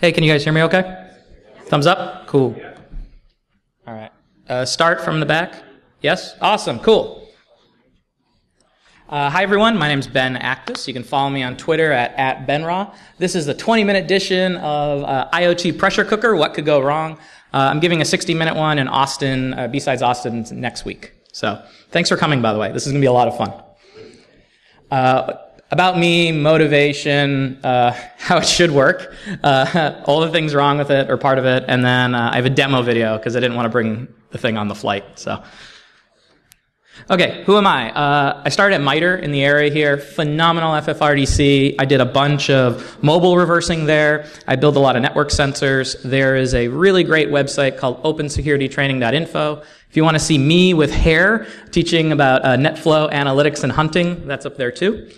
Hey, can you guys hear me okay? Thumbs up? Cool. All right. Uh, start from the back. Yes? Awesome. Cool. Uh, hi, everyone. My name is Ben Actis. You can follow me on Twitter at, at BenRaw. This is the 20 minute edition of uh, IoT Pressure Cooker What Could Go Wrong? Uh, I'm giving a 60 minute one in Austin, uh, BSides Austin, next week. So thanks for coming, by the way. This is going to be a lot of fun. About me, motivation, uh, how it should work, uh, all the things wrong with it or part of it, and then uh, I have a demo video because I didn't want to bring the thing on the flight. So, okay, who am I? Uh, I started at MITRE in the area here. Phenomenal FFRDC. I did a bunch of mobile reversing there. I build a lot of network sensors. There is a really great website called OpenSecurityTraining.info. If you want to see me with hair teaching about uh, NetFlow analytics and hunting, that's up there too.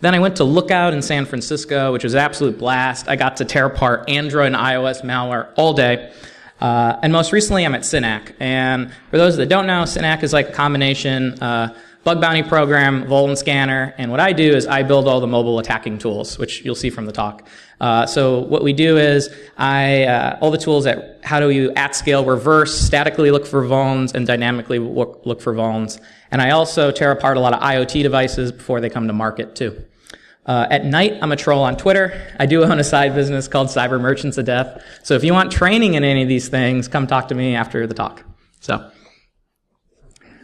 Then I went to Lookout in San Francisco, which was an absolute blast. I got to tear apart Android and iOS malware all day. Uh, and most recently, I'm at Synack. And for those that don't know, Synack is like a combination uh, bug bounty program, Vuln scanner, and what I do is I build all the mobile attacking tools, which you'll see from the talk. Uh, so what we do is I uh, all the tools that how do you at scale reverse, statically look for vulns, and dynamically look, look for vulns. And I also tear apart a lot of IoT devices before they come to market too. Uh, at night, I'm a troll on Twitter. I do own a side business called Cyber Merchants of Death. So if you want training in any of these things, come talk to me after the talk. So,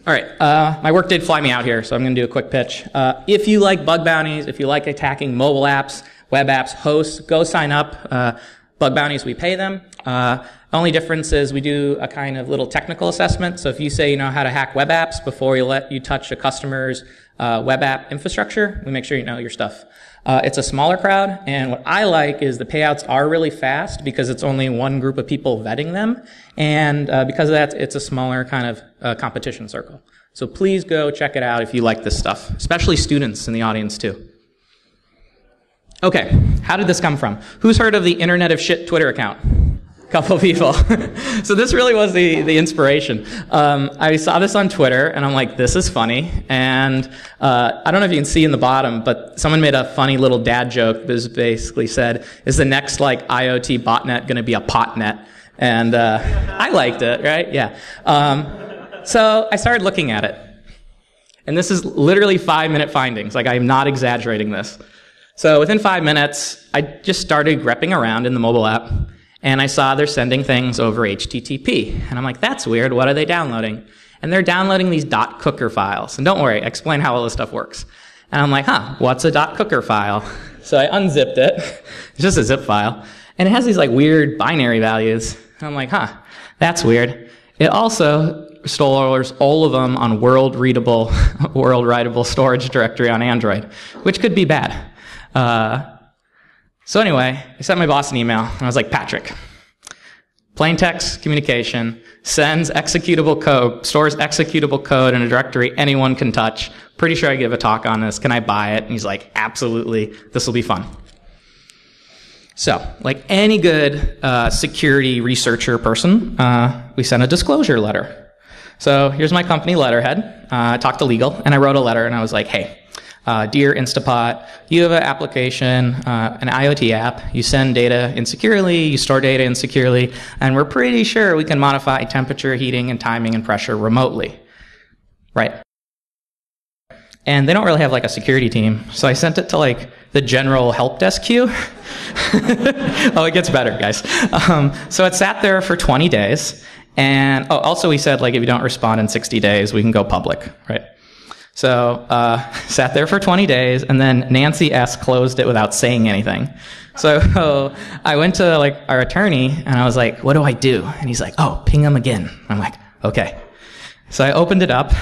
all right. Uh, my work did fly me out here, so I'm going to do a quick pitch. Uh, if you like bug bounties, if you like attacking mobile apps, web apps, hosts, go sign up. Uh, bug bounties, we pay them. Uh, only difference is we do a kind of little technical assessment. So if you say you know how to hack web apps before you let you touch a customer's uh, web app infrastructure, we make sure you know your stuff. Uh, it's a smaller crowd, and what I like is the payouts are really fast because it's only one group of people vetting them, and uh, because of that, it's a smaller kind of uh, competition circle. So please go check it out if you like this stuff, especially students in the audience too. Okay, how did this come from? Who's heard of the Internet of Shit Twitter account? Couple people. so this really was the, the inspiration. Um, I saw this on Twitter and I'm like, this is funny. And uh, I don't know if you can see in the bottom, but someone made a funny little dad joke that basically said, is the next like IoT botnet going to be a potnet? And uh, I liked it, right? Yeah. Um, so I started looking at it. And this is literally five minute findings. Like I'm not exaggerating this. So within five minutes, I just started grepping around in the mobile app and I saw they're sending things over HTTP. And I'm like, that's weird. What are they downloading? And they're downloading these .cooker files. And don't worry, I explain how all this stuff works. And I'm like, huh, what's a .cooker file? So I unzipped it. it's just a zip file. And it has these like weird binary values. And I'm like, huh, that's weird. It also stores all of them on world readable, world writable storage directory on Android, which could be bad. Uh, so anyway, I sent my boss an email, and I was like, Patrick, plain text communication sends executable code, stores executable code in a directory anyone can touch. Pretty sure I give a talk on this. Can I buy it? And he's like, absolutely. This will be fun. So, like any good uh, security researcher person, uh, we sent a disclosure letter. So here's my company letterhead. Uh, I talked to legal, and I wrote a letter, and I was like, hey, uh, Dear Instapot, you have an application, uh, an IoT app. You send data insecurely, you store data insecurely, and we're pretty sure we can modify temperature, heating, and timing and pressure remotely. Right. And they don't really have like a security team. So I sent it to like the general help desk queue. oh, it gets better, guys. Um, so it sat there for 20 days. And oh, also we said like if you don't respond in 60 days, we can go public, right? So uh, sat there for 20 days, and then Nancy S closed it without saying anything. So I went to like our attorney, and I was like, "What do I do?" And he's like, "Oh, ping him again." I'm like, "Okay." So I opened it up,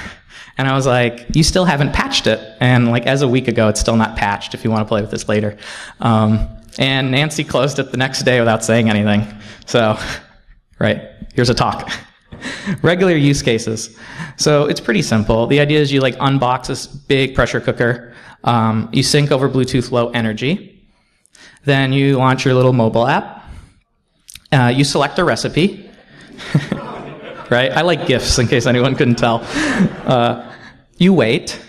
and I was like, "You still haven't patched it." And like as a week ago, it's still not patched. If you want to play with this later. Um, and Nancy closed it the next day without saying anything. So, right here's a talk. Regular use cases. So it's pretty simple. The idea is you like unbox this big pressure cooker. Um, you sync over Bluetooth Low Energy. Then you launch your little mobile app. Uh, you select a recipe. right? I like gifts in case anyone couldn't tell. Uh, you wait,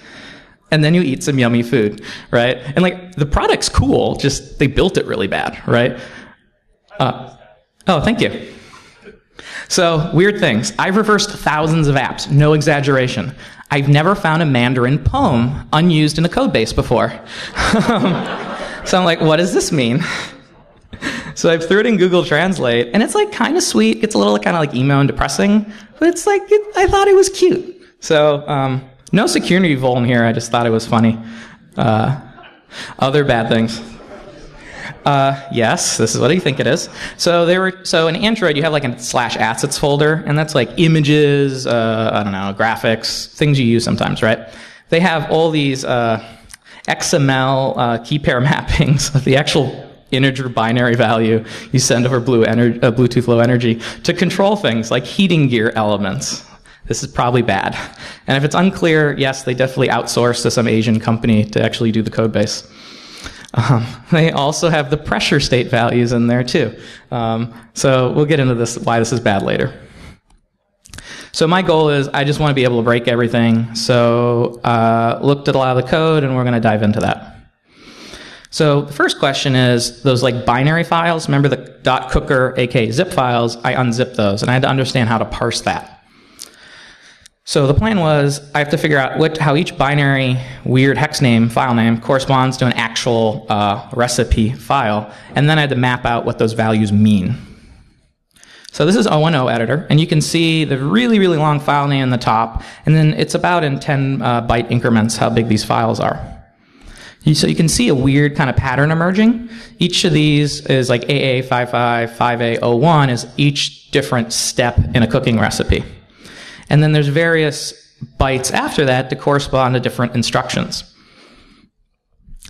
and then you eat some yummy food, right? And like the product's cool, just they built it really bad, right? Uh, oh, thank you. So, weird things. I've reversed thousands of apps, no exaggeration. I've never found a Mandarin poem unused in a code base before. so I'm like, what does this mean? So I threw it in Google Translate, and it's like kind of sweet. It's a little kind of like emo and depressing, but it's like it, I thought it was cute. So um, no security vuln here. I just thought it was funny. Uh, other bad things. Uh, yes, this is what I think it is. So there were so in Android you have like a slash assets folder, and that's like images, uh, I don't know, graphics, things you use sometimes, right? They have all these uh, XML uh, key pair mappings of the actual integer binary value you send over Blue ener- uh, Bluetooth Low Energy to control things like heating gear elements. This is probably bad. And if it's unclear, yes, they definitely outsource to some Asian company to actually do the code base. Um, they also have the pressure state values in there too. Um, so we'll get into this why this is bad later. So my goal is I just want to be able to break everything. So uh, looked at a lot of the code, and we're going to dive into that. So the first question is those like binary files. Remember the .cooker, aka zip files? I unzipped those, and I had to understand how to parse that. So the plan was I have to figure out what, how each binary weird hex name, file name, corresponds to an actual uh, recipe file, and then I had to map out what those values mean. So this is 010 Editor, and you can see the really, really long file name in the top, and then it's about in 10 uh, byte increments how big these files are. So you can see a weird kind of pattern emerging. Each of these is like AA55, 5A01 is each different step in a cooking recipe. And then there's various bytes after that to correspond to different instructions.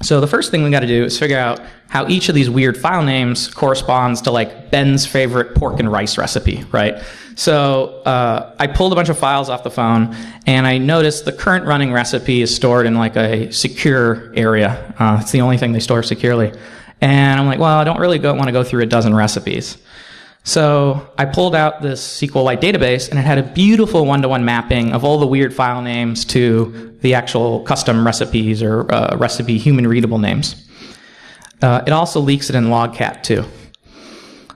So the first thing we got to do is figure out how each of these weird file names corresponds to like Ben's favorite pork and rice recipe, right? So uh, I pulled a bunch of files off the phone, and I noticed the current running recipe is stored in like a secure area. Uh, it's the only thing they store securely. And I'm like, well, I don't really want to go through a dozen recipes. So I pulled out this SQLite database, and it had a beautiful one-to-one mapping of all the weird file names to the actual custom recipes or uh, recipe human readable names. Uh, it also leaks it in Logcat too.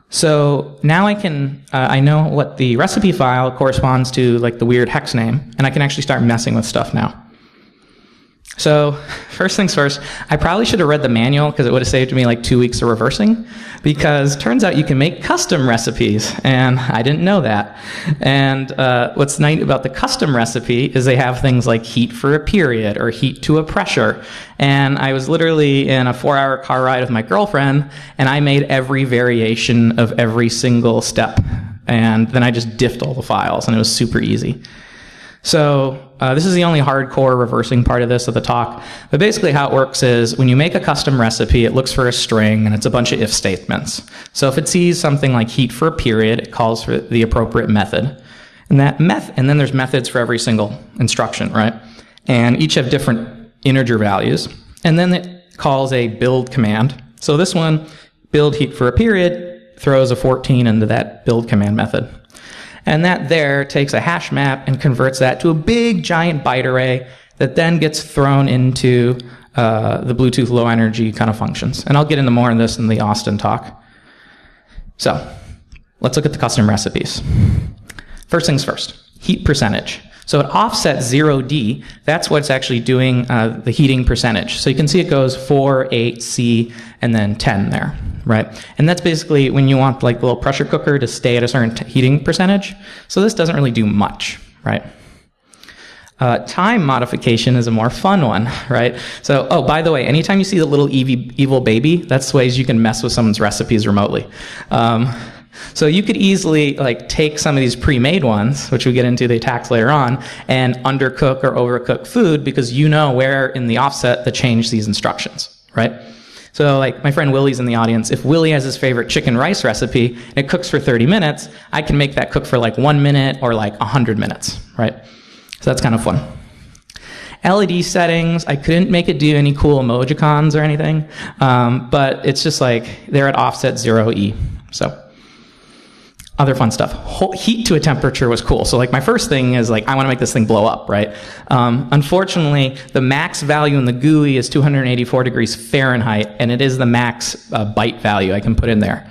So now I can uh, I know what the recipe file corresponds to, like the weird hex name, and I can actually start messing with stuff now. So, first things first, I probably should have read the manual because it would have saved me like two weeks of reversing. Because turns out you can make custom recipes, and I didn't know that. And uh, what's nice about the custom recipe is they have things like heat for a period or heat to a pressure. And I was literally in a four hour car ride with my girlfriend, and I made every variation of every single step. And then I just diffed all the files, and it was super easy. So uh, this is the only hardcore reversing part of this of the talk. But basically how it works is when you make a custom recipe, it looks for a string and it's a bunch of if statements. So if it sees something like heat for a period, it calls for the appropriate method. And that meth and then there's methods for every single instruction, right? And each have different integer values. And then it calls a build command. So this one, build heat for a period, throws a 14 into that build command method. And that there takes a hash map and converts that to a big giant byte array that then gets thrown into uh, the Bluetooth low energy kind of functions. And I'll get into more on this in the Austin talk. So let's look at the custom recipes. First things first, heat percentage. So at offset 0D, that's what's actually doing uh, the heating percentage. So you can see it goes 4, 8, C, and then 10 there, right? And that's basically when you want like a little pressure cooker to stay at a certain heating percentage. So this doesn't really do much, right? Uh, time modification is a more fun one, right? So, oh, by the way, anytime you see the little evil baby, that's ways you can mess with someone's recipes remotely. Um, so you could easily like take some of these pre-made ones, which we get into the attacks later on, and undercook or overcook food because you know where in the offset to change these instructions, right? So like my friend Willie's in the audience. If Willie has his favorite chicken rice recipe and it cooks for 30 minutes, I can make that cook for like one minute or like 100 minutes, right? So that's kind of fun. LED settings, I couldn't make it do any cool emojicons or anything, um, but it's just like they're at offset 0E. So other fun stuff. Heat to a temperature was cool. So like my first thing is like I want to make this thing blow up, right? Um, unfortunately, the max value in the GUI is 284 degrees Fahrenheit, and it is the max uh, byte value I can put in there.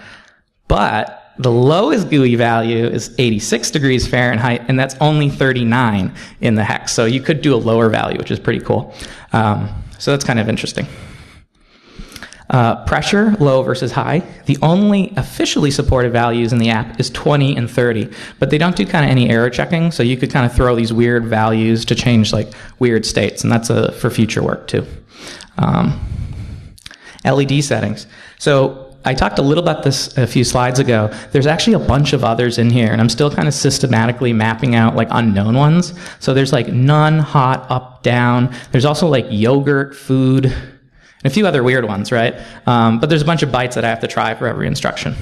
But the lowest GUI value is 86 degrees Fahrenheit, and that's only 39 in the hex. So you could do a lower value, which is pretty cool. Um, so that's kind of interesting. Uh, pressure, low versus high. The only officially supported values in the app is 20 and 30, but they don't do kind of any error checking, so you could kind of throw these weird values to change like weird states, and that's a, for future work too. Um, LED settings. So I talked a little about this a few slides ago. There's actually a bunch of others in here, and I'm still kind of systematically mapping out like unknown ones. So there's like none, hot, up, down. There's also like yogurt, food, and a few other weird ones, right? Um, but there's a bunch of bytes that I have to try for every instruction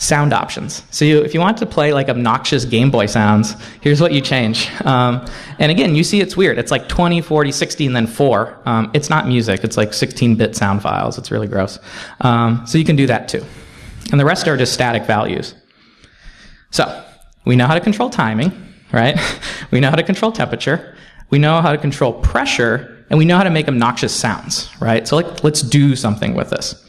sound options. So you, if you want to play like obnoxious Game Boy sounds, here's what you change. Um, and again, you see it's weird. It's like 20, 40, 60, and then 4. Um, it's not music. It's like 16-bit sound files. It's really gross. Um, so you can do that too. And the rest are just static values. So we know how to control timing, right? we know how to control temperature. We know how to control pressure, and we know how to make obnoxious sounds, right? So like, let's do something with this.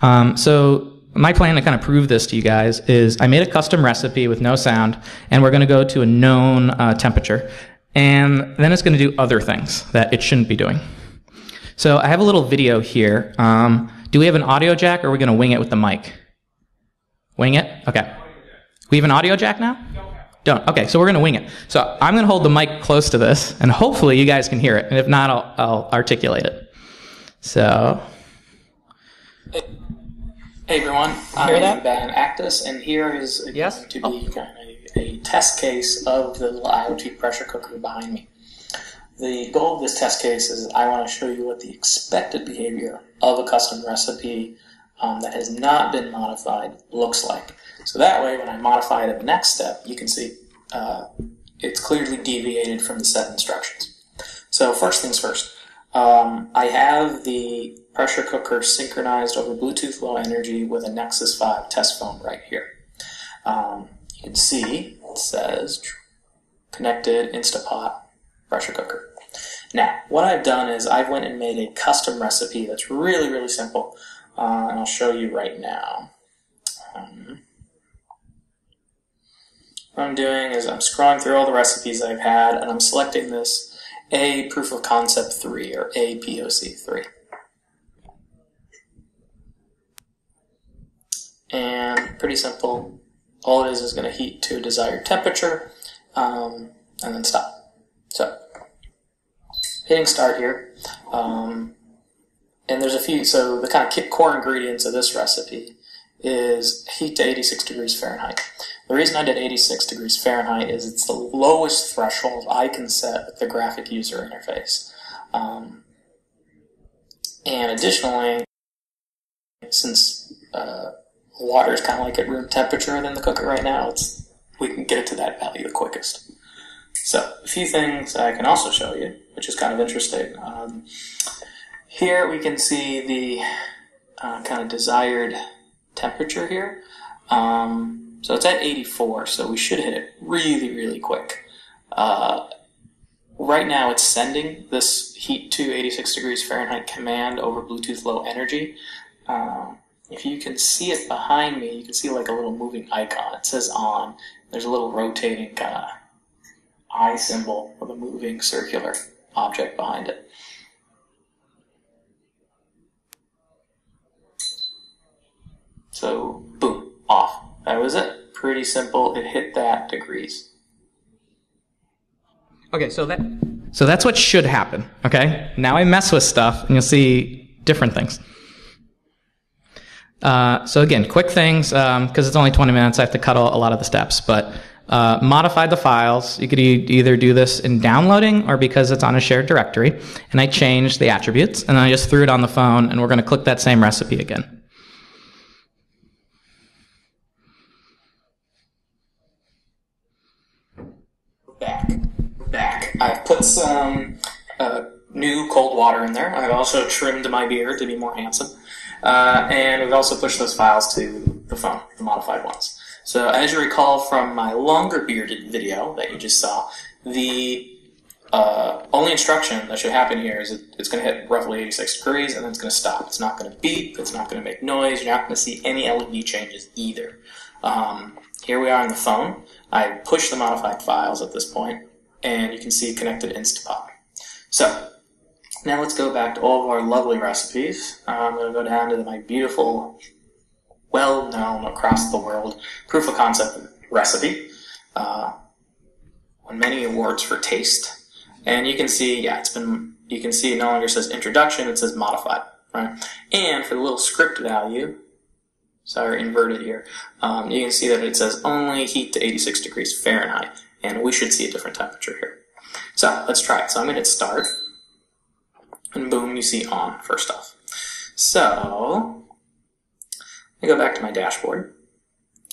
Um, so my plan to kind of prove this to you guys is I made a custom recipe with no sound, and we're going to go to a known uh, temperature. And then it's going to do other things that it shouldn't be doing. So I have a little video here. Um, do we have an audio jack, or are we going to wing it with the mic? Wing it? Okay. We have an audio jack now? Don't. Okay, so we're going to wing it. So I'm going to hold the mic close to this, and hopefully you guys can hear it. And if not, I'll, I'll articulate it. So. Hey everyone, Hear I'm that? Ben Actis, and here is Yes? going to be kind of a, a test case of the little IoT pressure cooker behind me. The goal of this test case is I want to show you what the expected behavior of a custom recipe um, that has not been modified looks like. So that way, when I modify it at the next step, you can see uh, it's clearly deviated from the set instructions. So first things first, um, I have the pressure cooker synchronized over Bluetooth Low Energy with a Nexus 5 test phone right here. Um, you can see it says connected Instapot pressure cooker. Now, what I've done is I've went and made a custom recipe that's really, really simple, uh, and I'll show you right now. Um, what I'm doing is I'm scrolling through all the recipes I've had, and I'm selecting this A proof of concept 3 or A POC 3. and pretty simple. All it is is going to heat to a desired temperature um, and then stop. So, hitting start here. Um, and there's a few, so the kind of core ingredients of this recipe is heat to 86 degrees Fahrenheit. The reason I did 86 degrees Fahrenheit is it's the lowest threshold I can set with the graphic user interface. Um, and additionally, since uh, water is kind of like at room temperature in the cooker right now. It's we can get it to that value the quickest. So a few things I can also show you, which is kind of interesting. Um, here we can see the uh, kind of desired temperature here. Um, so it's at 84, so we should hit it really, really quick. Uh, right now it's sending this heat to 86 degrees Fahrenheit command over Bluetooth Low Energy. Um, if you can see it behind me, you can see like a little moving icon. It says on. There's a little rotating kind of eye symbol with a moving circular object behind it. So, boom, off. That was it. Pretty simple. It hit that degrees. Okay, so that so that's what should happen. Okay, now I mess with stuff, and you'll see different things. Uh, so again, quick things because um, it's only 20 minutes. I have to cut a, lot of the steps, but uh, modify the files. You could e- either do this in downloading or because it's on a shared directory. And I changed the attributes, and I just threw it on the phone, and we're going to click that same recipe again. Back, back. I've put some uh, new cold water in there. I've also trimmed my beard to be more handsome. Uh, and we've also pushed those files to the phone, the modified ones. So as you recall from my longer bearded video that you just saw, the uh, only instruction that should happen here is it's going to hit roughly 86 degrees and then it's going to stop. It's not going to beep. It's not going to make noise. You're not going to see any LED changes either. Um, here we are on the phone. I push the modified files at this point, and you can see connected Instapot. So now let's go back to all of our lovely recipes. I'm going to go down to my beautiful, well-known across the world proof of concept recipe. Uh, won many awards for taste. And you can see, yeah, it's been, you can see it no longer says introduction, it says modified, right? And for the little script value, sorry, inverted here, um, you can see that it says only heat to 86 degrees Fahrenheit, and we should see a different temperature here. So let's try it. So I'm going to start, and boom, you see on first off. So I go back to my dashboard,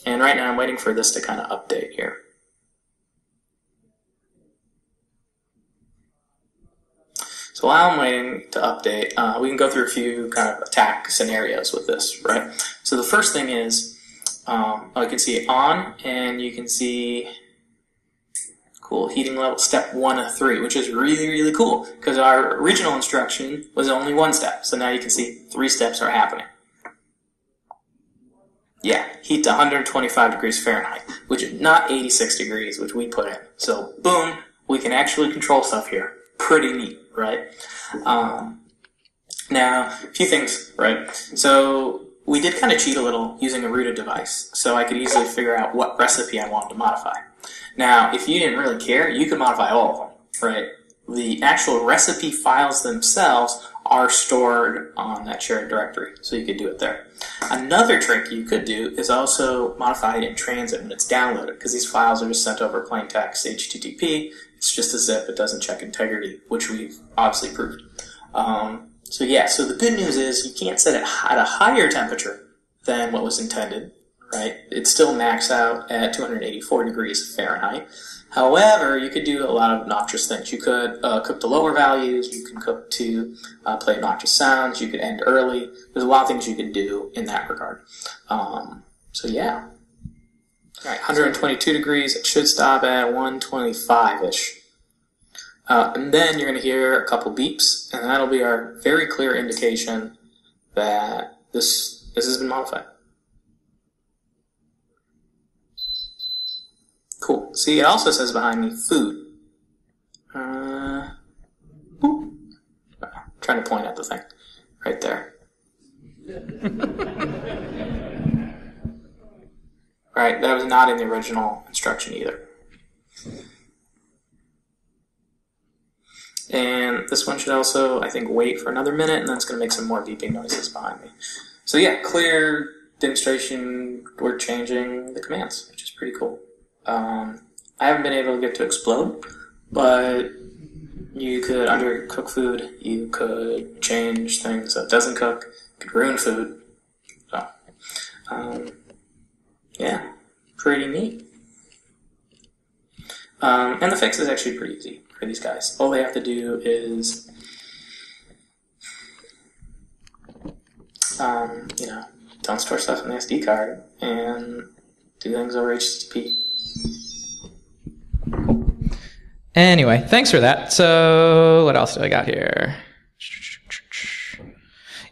and right now I'm waiting for this to kind of update here. So while I'm waiting to update, uh, we can go through a few kind of attack scenarios with this, right? So the first thing is, um, oh, you can see on, and you can see cool heating level step one of three, which is really really cool because our original instruction was only one step. So now you can see three steps are happening. Yeah, heat to 125 degrees Fahrenheit, which is not 86 degrees, which we put in. So boom, we can actually control stuff here. Pretty neat right? Um, now, a few things, right? So we did kind of cheat a little using a rooted device, so I could easily figure out what recipe I wanted to modify. Now, if you didn't really care, you could modify all of them, right? The actual recipe files themselves are stored on that shared directory, so you could do it there. Another trick you could do is also modify it in transit when it's downloaded, because these files are just sent over plain text HTTP, it's just a zip. It doesn't check integrity, which we've obviously proved. Um, so yeah, so the good news is you can't set it at a higher temperature than what was intended, right? It still max out at 284 degrees Fahrenheit. However, you could do a lot of obnoxious things. You could uh, cook to lower values. You can cook to uh, play obnoxious sounds. You could end early. There's a lot of things you could do in that regard. Um, so yeah, Right, 122 degrees. It should stop at 125-ish. Uh, and then you're going to hear a couple beeps, and that'll be our very clear indication that this this has been modified. Cool. See, it also says behind me food. Uh, trying to point at the thing right there. Right, that was not in the original instruction either. And this one should also, I think, wait for another minute, and then it's going to make some more beeping noises behind me. So yeah, clear demonstration, we're changing the commands, which is pretty cool. Um, I haven't been able to get to explode, but you could under cook food, you could change things that doesn't cook, could ruin food. So, um, yeah, pretty neat. Um, and the fix is actually pretty easy for these guys. All they have to do is, um, you know, don't store stuff in the SD card and do things over HTTP. Anyway, thanks for that. So, what else do I got here?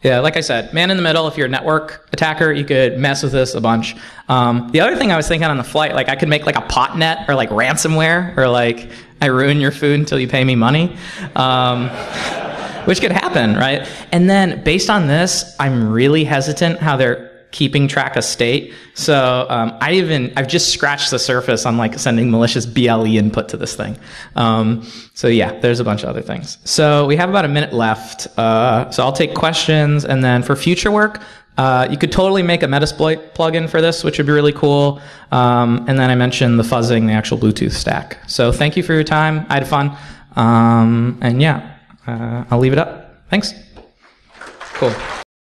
Yeah, like I said, man in the middle. If you're a network attacker, you could mess with this a bunch. Um, the other thing I was thinking on the flight, like I could make like a potnet or like ransomware or like I ruin your food until you pay me money. Um, which could happen, right? And then based on this, I'm really hesitant how they're keeping track of state. So um, I even I've just scratched the surface on like sending malicious BLE input to this thing. Um, so yeah, there's a bunch of other things. So we have about a minute left. Uh, so I'll take questions, and then for future work. Uh, you could totally make a Metasploit plugin for this, which would be really cool. Um, and then I mentioned the fuzzing, the actual Bluetooth stack. So thank you for your time. I had fun. Um, and yeah, uh, I'll leave it up. Thanks. Cool.